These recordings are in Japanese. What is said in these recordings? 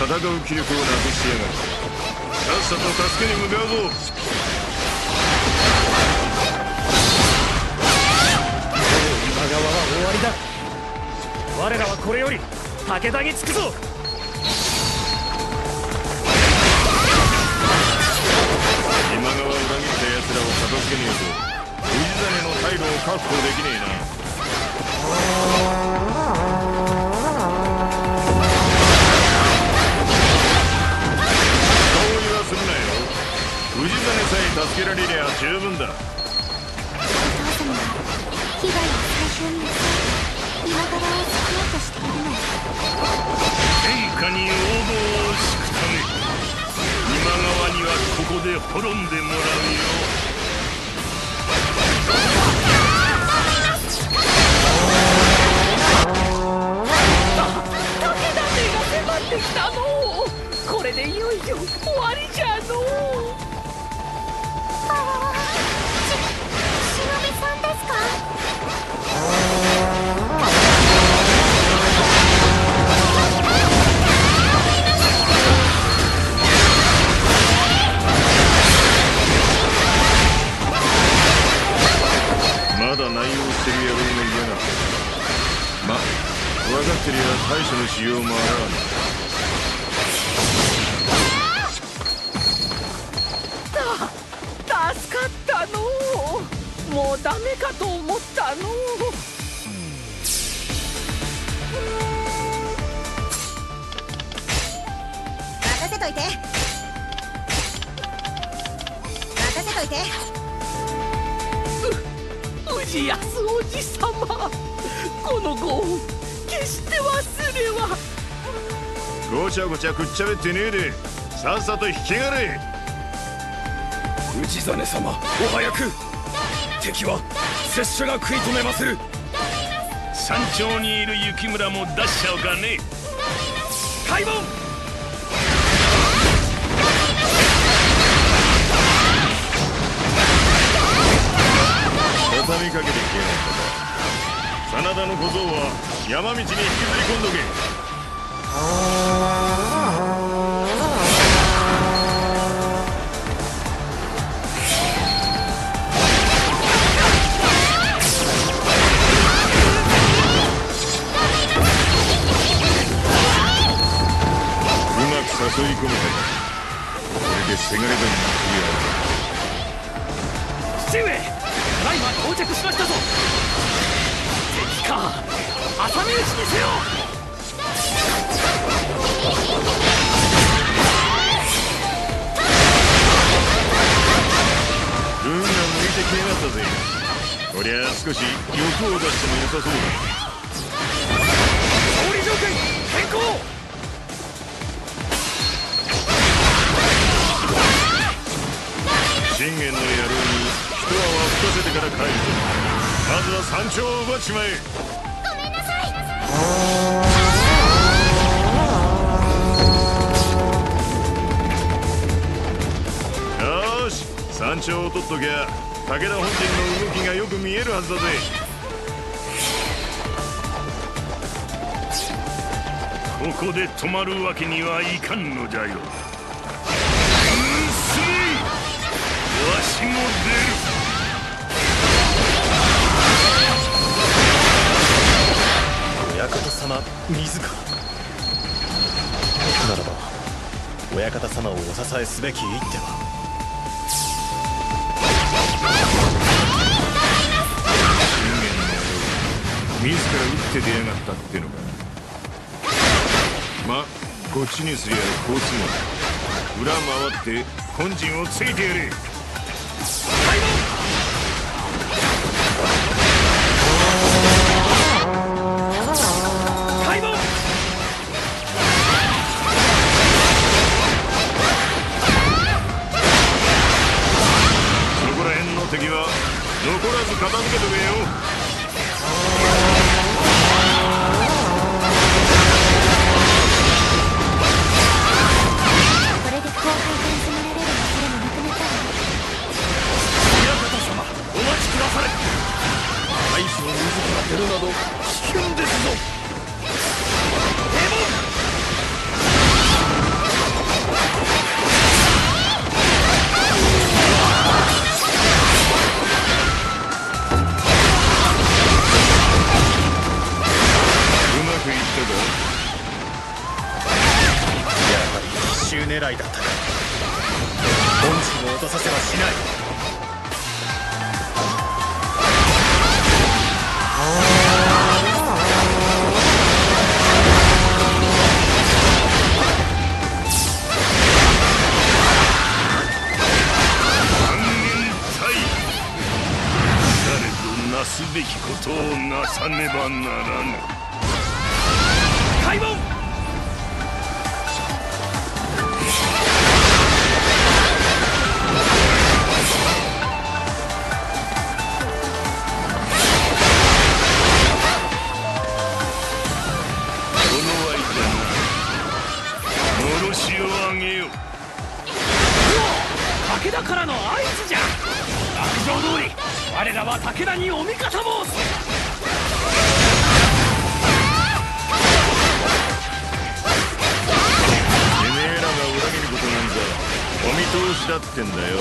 戦う気力をなくしやがる。さっさと助けに向かうぞ。今川は終わりだ。我らはこれより武田に着くぞ。今川を裏切った奴らを片付けねえと氏真の退路を確保できねえな。氏真さえ助けられりゃ十分だ。お父様は被害を最小に抑え今川を救おうとしているの。天下に王道を敷くため今川にはここで滅んでもらうよこれでいよいよ終わりじゃのうってりゃ対処のしようもあらた助かったのもうダメかと思ったのう任せといて。任せといて。氏康おじさまこのご恩。決して忘れは。んごちゃごちゃくっちゃべってねえで。さっさと引きやがれ。氏真様お早く。敵は拙者が食い止めまする。山頂にいる雪村も出しちゃうかね開門畳みかけてきやがったか。真田の小僧は山道に引きずり込んどけ。うまく誘い込めたこれでせがれどににせよ運が向いてきやがったぜ。こりゃ少し欲を出しても良さそう。だ勝利条件変更信玄の野郎に一泡吹かせてから帰るまずは山頂を奪っちまえ。よし山頂を取っときゃ武田本陣の動きがよく見えるはずだぜ。ここで止まるわけにはいかんのじゃよ。うんすげえ。わしも親自らならば親方様をお支えすべき一手は。出る信玄の自ら打って出やがったってのか。まこっちにすりゃ好都合だ。裏回って本陣をついてやれ武田からの合図じゃ。約定通り我らは武田にお味方申す。てめえらが裏切ることなんざお見通しだってんだよ。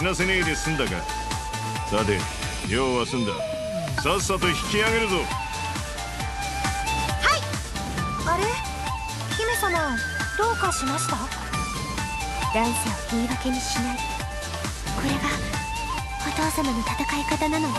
死なせねえで済んだか。さて用は済んだ。さっさと引き上げるぞ。はい。あれ？姫様どうかしました？乱世を言い訳にしない。これがお父様の戦い方なのね。